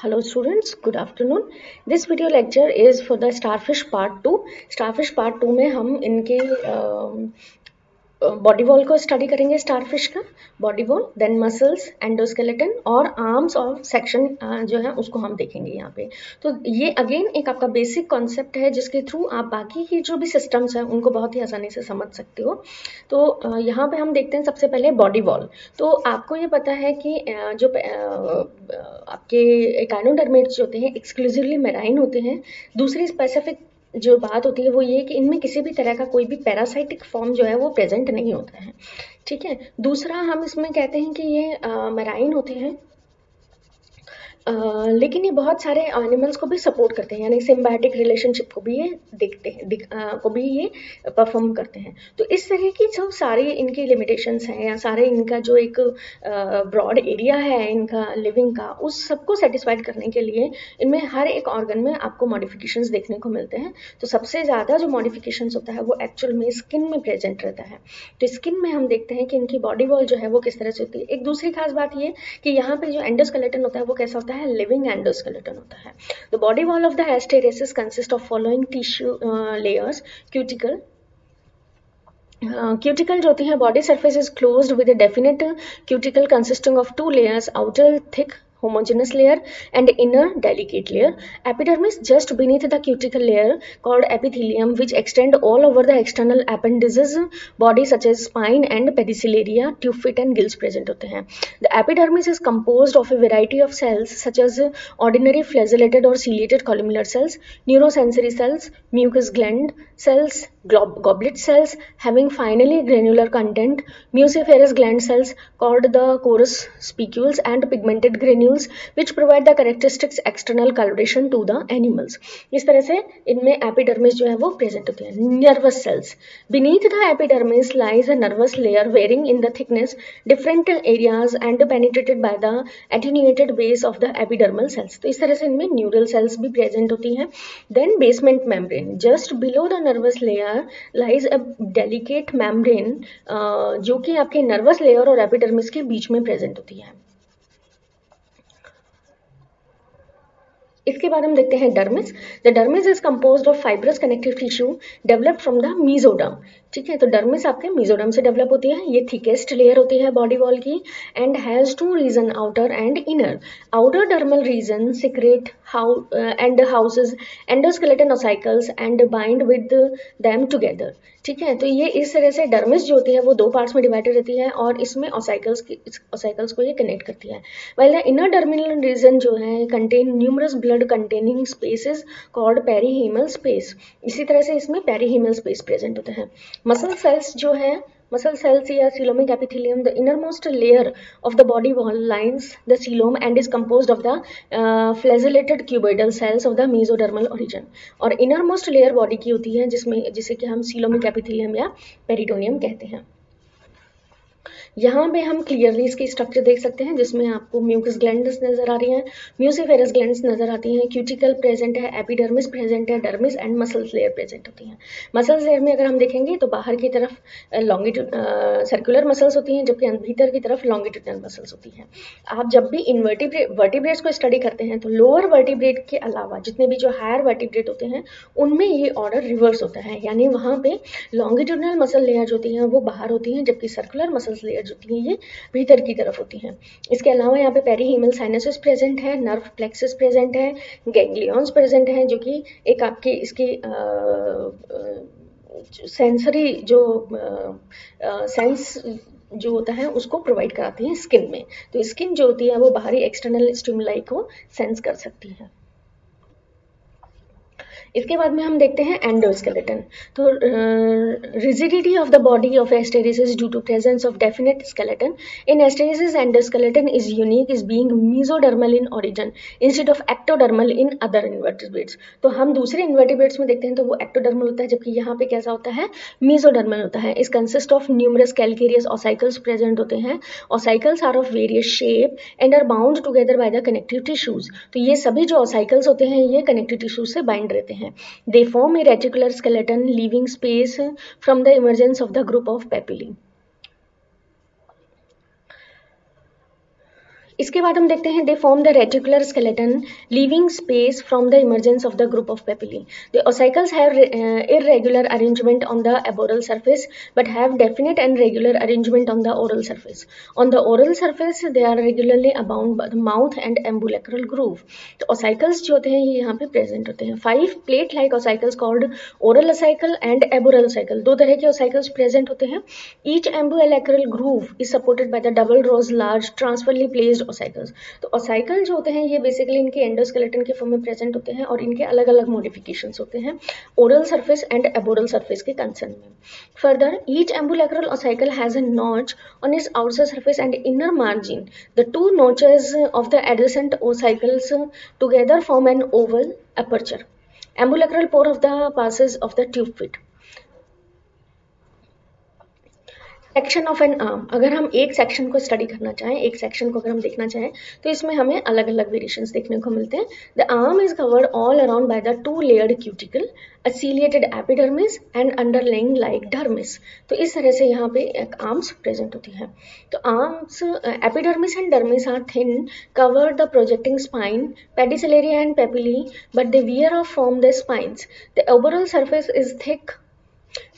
Hello students, good afternoon. This video lecture is for the starfish part 2. Starfish part 2 में हम इनके body wall को study करेंगे starfish का body wall then muscles endoskeleton और arms और सेक्शन जो है, उसको हम देखेंगे यहाँ पे। तो ये अगेन एक आपका बेसिक कॉन्सेप्ट है, जिसके थ्रू आप बाकी की जो भी सिस्टम्स हैं, उनको बहुत ही आसानी से समझ सकते हो। तो यहाँ पे हम देखते हैं सबसे पहले बॉडी वॉल तो आपको ये पता है कि जो आपके एकाइनोडर्मेट्स होते हैं एक्सक्लूसिवली मेराइन होते हैं। दूसरी स्पेसिफिक जो बात होती है वो ये कि इनमें किसी भी तरह का कोई भी पैरासाइटिक फॉर्म जो है वो प्रेजेंट नहीं होता है। ठीक है? दूसरा हम इसमें कहते हैं कि ये मराइन होते हैं। लेकिन ये बहुत सारे एनिमल्स को भी सपोर्ट करते हैं यानी सिम्बायोटिक रिलेशनशिप को भी ये देखते हैं दिख, आ, को भी ये परफॉर्म करते हैं। तो इस तरह की जो सारी इनकी लिमिटेशंस हैं या सारे इनका जो एक ब्रॉड एरिया है इनका लिविंग का उस सबको सेटिस्फाइड करने के लिए इनमें हर एक ऑर्गन में आपको मॉडिफिकेशंस देखने को मिलते हैं। तो सबसे ज़्यादा जो मॉडिफिकेशंस होता है वो एक्चुअल में स्किन में प्रेजेंट रहता है। तो स्किन में हम देखते हैं कि इनकी बॉडी वॉल जो है वो किस तरह से होती है। एक दूसरी खास बात ये कि यहाँ पे जो एंडोस्केलेटन होता है वो कैसा होता है? है लिविंग एंडोस्केलेटन होता है। The body wall of the asterias consist of following tissue layers cuticle cuticle जो होती है body surface is closed with a definite cuticle consisting of two layers outer thick homogeneous layer and inner delicate layer. Epidermis just beneath the cuticle layer called epithelium which extend all over the external appendages body such as spine and pedicellariae, tube feet and gills present होते हैं. The epidermis is composed of a variety of cells such as ordinary flagellated or ciliated columnar cells, neurosensory cells, mucous gland cells, goblet cells having finely granular content, muciferous gland cells called the chorus spicules and pigmented granules granules which provide the characteristics external coloration to the animals इस तरह से इनमें epidermis जो है वो present होती है nervous cells beneath the epidermis lies a nervous layer varying in the thickness different areas and penetrated by the attenuated base of the epidermal cells तो इस तरह से इनमें न्यूरल सेल्स भी प्रेजेंट होती हैं then basement membrane just below the nervous layer lies a delicate membrane जो कि आपके नर्वस लेयर और एपिडर्मिस के बीच में प्रेजेंट होती है। इसके बाद हम देखते हैं dermis the dermis is compose of fibrous connective tissue develop from the mesoderm ठीक है तो डर्मिस आपके मीजोडम से डेवलप होती है, ये थिकेस्ट लेयर होती है बॉडी वॉल की and has two region outer and inner outer dermal region secrete and houses endoskeleton ossicles and bind with them together ठीक है तो ये इस तरह से डर्मिस जो होती है, वो दो पार्ट्स में डिवाइडेड रहती है और इसमें ऑसाइकल्स की ऑसाइकल्स को ये कनेक्ट करती है. Well the inner dermal region जो है contain numerous blood blood containing spaces called perihaemal space इसी तरह से इसमें पेरीहीमल स्पेस प्रेजेंट होते हैं। मसल सेल्स जो है मसल सेल्स या coelomic epithelium the inner most layer of the body wall lines the coelom and is compose of the flagellated cuboidal cells of the mesodermal origin और inner most layer body की होती है, जिसमें, जिसे कि हम coelomic epithelium या peritoneum कहते हैं। यहाँ पे हम क्लियरली इसकी स्ट्रक्चर देख सकते हैं, जिसमें आपको म्यूकस ग्लैंड नज़र आ रही हैं म्यूसिफेरस ग्लैंड्स नज़र आती हैं क्यूटिकल प्रेजेंट है एपिडर्मिस प्रेजेंट है dermis and muscles layer present होती हैं। मसल्स लेयर में अगर हम देखेंगे तो बाहर की तरफ़ लॉन्गिट्यूड सर्कुलर मसल्स होती हैं, जबकि भीतर की तरफ़ लॉन्गिट्यूडनल मसल्स होती हैं। आप जब भी इनवर्टिब्रेट वर्टिब्रेट्स को स्टडी करते हैं तो लोअर वर्टिब्रेट के अलावा, जितने भी जो हायर वर्टिब्रेट होते हैं, उनमें ये ऑर्डर रिवर्स होता है। यानी वहाँ पे लॉन्गिट्यूडनल मसल लेयर होती हैं, वो बाहर होती हैं, जबकि सर्कुलर मसल्स लेयर जो होती हैं ये भीतर की तरफ़ होती हैं। इसके अलावा यहाँ पे पेरीहीमल साइनसिस प्रेजेंट है नर्व प्लेक्सिस प्रेजेंट है गैंग्लियंस प्रेजेंट हैं, जो कि एक आपकी इसकी सेंसरी जो सेंस जो होता है उसको प्रोवाइड कराती हैं स्किन में। तो स्किन जो होती है वो बाहरी एक्सटर्नल स्टिमुलाई को सेंस कर सकती है। इसके बाद में हम देखते हैं एंडोस्केलेटन तो rigidity of the body of asterias due to presence of definite skeleton in asterias endoskeleton is unique is being mesodermal in origin instead of ectodermal in other invertebrates तो हम दूसरे इन्वर्टिब्रेट्स में देखते हैं तो वो एक्टोडर्मल होता है, जबकि यहाँ पे कैसा होता है? मीजोडर्मल होता है. इस consist of numerous calcareous ossicles present होते हैं. Ossicles are of various shape and are bound together by the connective tissues तो ये सभी जो ऑसाइकल्स होते हैं, ये कनेक्टिव टिश्यूज से बाइंड रहते हैं. They form a reticular skeleton leaving space from the emergence of the group of papillae. इसके बाद हम देखते हैं they form the reticular skeleton leaving space from the emergence of the group of papillae the ossicles have irregular arrangement on the aboral surface, but have definite and regular arrangement on the oral surface. On the oral surface, they are regularly abound by the mouth and तो ossicles जो होते हैं, ये यहाँ पे present होते हैं. Five plate like ossicles called oral ossicle and aboral cycle दो तरह के ओसाइकल्स प्रेजेंट होते हैं. Each ambulacral groove is supported by the double rows large transversely placed ossicles तो ओसाइकल जो होते हैं, ये बेसिकली इनके एंडोस्केलेटन के फॉर्म में प्रेजेंट होते हैं और इनके अलग अलग मॉडिफिकेशंस होते हैं oral surface and aboral surface के कंसर्न में। Further each ambulacral ossicle has a notch on is outer surface and inner margin the two notches of the adjacent ossicles together form an oval aperture ambulacral pore of the passes of the tube feet section of an arm अगर हम एक section को study करना चाहें, एक section को अगर हम देखना चाहें तो इसमें हमें अलग अलग वेरिएशन देखने को मिलते हैं। The arm is covered all around by the two layered cuticle a ciliated epidermis and underlying like dermis तो इस तरह से यहाँ पे एक आर्म्स प्रेजेंट होती है। तो arms epidermis and dermis are thin cover the projecting spine pedicellaria and papillae but the wear off form the spines the overall surface is thick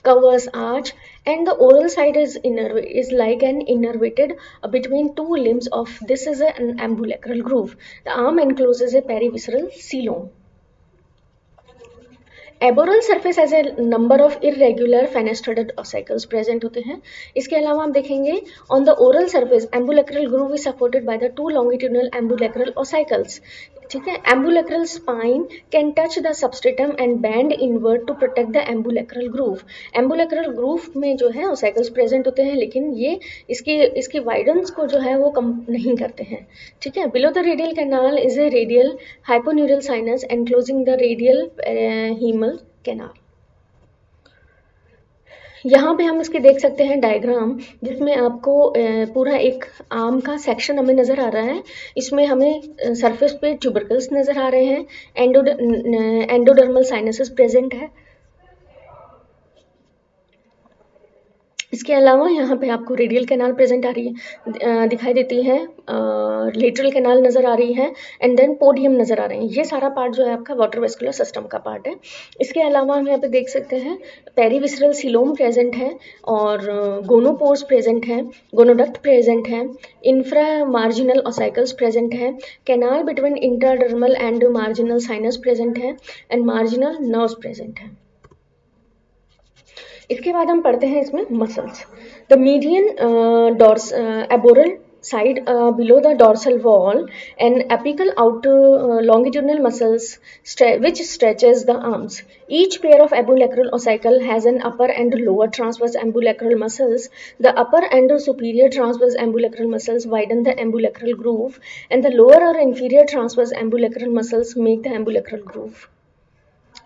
covers arch and the oral side is innerv is like an innervated uh, between two limbs of this is a, an ambulacral groove the arm encloses a perivisceral coelom aboral surface as a number of irregular fenestrated ossicles present होते हैं इसके अलावा हम देखेंगे on the oral surface ambulacral groove is supported by the two longitudinal ambulacral ossicles ठीक है? Ambulacral spine can touch the substratum and bend invert to protect the ambulacral groove ambulacral groove में जो है ओसाइकल्स प्रेजेंट होते हैं, लेकिन ये इसकी इसकी वाइडेंस को जो है, वो कम नहीं करते हैं। ठीक है? Below the radial canal is a radial hyponeural sinus enclosing the radial haemal canal यहाँ पे हम इसके देख सकते हैं डायग्राम जिसमें आपको पूरा एक आम का सेक्शन हमें नज़र आ रहा है। इसमें हमें सरफेस पे ट्यूबरकल्स नज़र आ रहे हैं। एंडोड एंडोडर्मल साइनसिस प्रेजेंट है। इसके अलावा यहाँ पे आपको रेडियल कैनाल प्रेजेंट आ रही है दिखाई देती है लेटरल कैनाल नज़र आ रही है एंड देन पोडियम नज़र आ रहे हैं। ये सारा पार्ट जो है आपका वाटर वेस्कुलर सिस्टम का पार्ट है। इसके अलावा हम यहाँ पे देख सकते हैं पेरीविसरल सिलोम प्रेजेंट है, और गोनोपोर्स प्रेजेंट है गोनोडक्ट प्रेजेंट है इंफ्रा मार्जिनल ओसाइकल्स प्रेजेंट है canal between interdermal and marginal sinus present है एंड मार्जिनल नर्व्स प्रेजेंट है। इसके बाद हम पढ़ते हैं इसमें muscles the median dorsal aboral side below the dorsal wall and apical out longitudinal muscles which stretch the arms each pair of ambulacral और cycle has an upper and lower transverse ambulacral muscles the upper and superior transverse ambulacral muscles widen the ambulacral groove and the lower और inferior transverse ambulacral muscles make the ambulacral groove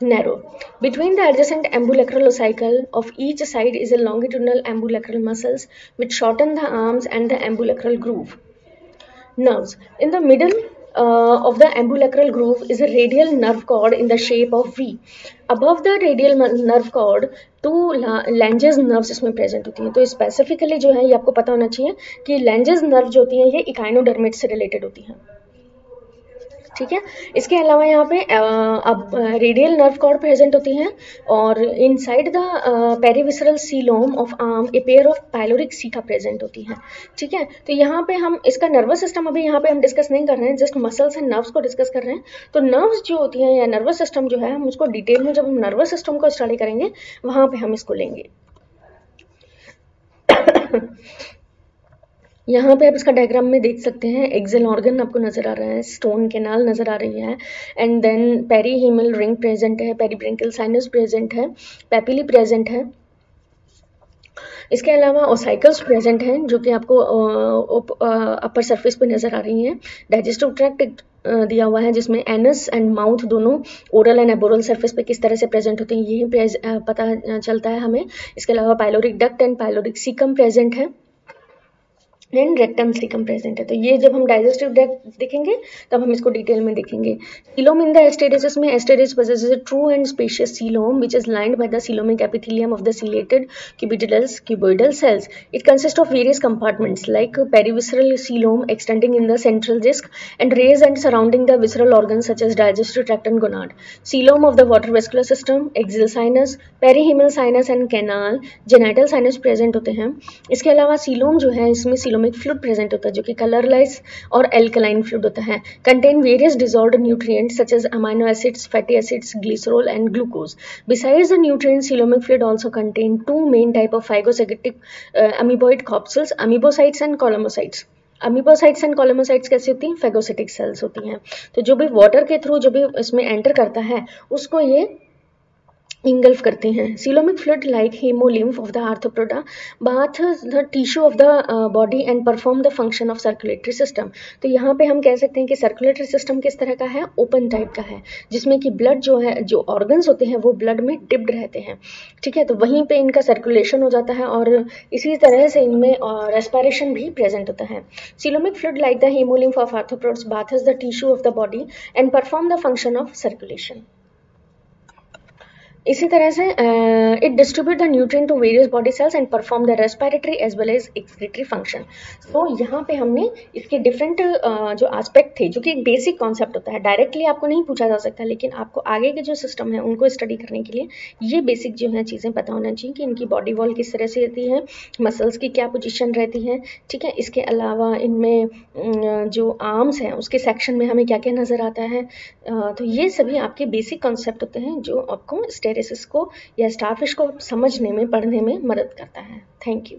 narrow. Between the adjacent ambulacral ossicle of each side is a longitudinal ambulacral muscles which shorten the arms and the ambulacral groove. Nerves. In the middle uh, of the ambulacral groove is a radial nerve cord in the shape of V. Above the radial nerve cord two Lange's nerves इसमें present होती हैं तो specifically जो है ये आपको पता होना चाहिए कि लैंजेस नर्व जो होती हैं ये इकाइनोडर्मेट से रिलेटेड होती हैं ठीक है? इसके अलावा यहाँ पे अब रेडियल नर्व कॉर्ड प्रेजेंट होती हैं और inside the perivisceral coelom of arm a pair of pyloric caeca present होती हैं। ठीक है? तो यहाँ पे हम, इसका नर्वस सिस्टम अभी यहाँ पे हम डिस्कस नहीं कर रहे हैं जस्ट मसल्स एंड नर्व्स को डिस्कस कर रहे हैं। तो नर्व्स जो होती हैं या नर्वस सिस्टम जो है, हम उसको डिटेल में जब हम नर्वस सिस्टम को स्टडी करेंगे, वहाँ पर हम इसको लेंगे। यहाँ पे आप इसका डायग्राम में देख सकते हैं एक्सेल ऑर्गन आपको नज़र आ रहा है स्टोन केनाल नज़र आ रही है and then perihaemal ring present है पेरीब्रिंकल साइनस प्रेजेंट है पेपिली प्रेजेंट है। इसके अलावा ओसाइकल्स प्रेजेंट हैं, जो कि आपको अपर सरफेस पे नज़र आ रही हैं। डाइजेस्टिव ट्रैक्ट दिया हुआ है, जिसमें एनस एंड माउथ दोनों ओरल एंड एबोरल सरफेस पे किस तरह से प्रेजेंट होते हैं ये पता चलता है हमें। इसके अलावा pyloric duct and pyloric caecum present है। एंड रेक्टम सीकम प्रेजेंट है तो ये जब हम डाइजेस्टिव देखेंगे तब हम इसको डिटेल में देखेंगे सीलोम इन द एस्टेडिस में एस्टेडिस possesses a true and spacious coelom which is lined by the coelomic epithelium of the ciliated cuboidal cells it consists of various compartments like perivisceral coelom extending in the central disc and raised and surrounding the visceral organs such as digestive tract and gonad coelom of the water vascular system axial sinus perihemal sinus and canal genital sinus present होते हैं इसके अलावा coelom जो है इसमें coelom में fluid present होता है, जो कि कलरलाइज और एल्कलाइन फ्लूड होता है। Contain various dissolve nutrient such as amino acids fatty acids glycerol and glucose besides the nutrient coelomic fluid also contain two main type of phagocytic amoeboid corpuscles amoebocytes and coelomocytes amoebocytes and coelomocytes कैसी होती हैं? Phagocytic sales होती हैं। तो जो भी water के through जो भी इसमें एंटर करता है, उसको ये इंगल्फ करते हैं। Coelomic fluid like haemolymph of the Arthropoda bath the tissue of the body and perform the function of circulatory system तो यहाँ पे हम कह सकते हैं कि सर्कुलेटरी सिस्टम किस तरह का है? ओपन टाइप का है, जिसमें कि ब्लड जो है, जो ऑर्गन्स होते हैं, वो ब्लड में डिप्ड रहते हैं। ठीक है तो वहीं पर इनका सर्कुलेशन हो जाता है और इसी तरह से इनमें uh, रेस्पायरेशन भी प्रेजेंट होता है। Coelomic fluid like the haemolymph of arthropods bath is the tissue of the body and perform the function of circulation इसी तरह से it distribute the nutrient to various body cells and perform the respiratory as well as excretory function तो यहाँ पे हमने इसके different uh, जो aspect थे जो कि एक बेसिक कॉन्सेप्ट होता है डायरेक्टली आपको नहीं पूछा जा सकता लेकिन आपको आगे के जो सिस्टम है उनको स्टडी करने के लिए ये बेसिक जो है चीज़ें पता होना चाहिए कि इनकी बॉडी वॉल किस तरह से रहती है मसल्स की क्या पोजिशन रहती है ठीक है? इसके अलावा इनमें जो आर्म्स हैं उसके सेक्शन में हमें क्या क्या नज़र आता है तो ये सभी आपके बेसिक कॉन्सेप्ट होते हैं जो आपको स्टेट वायरसेस को या स्टारफिश को समझने में पढ़ने में मदद करता है। Thank you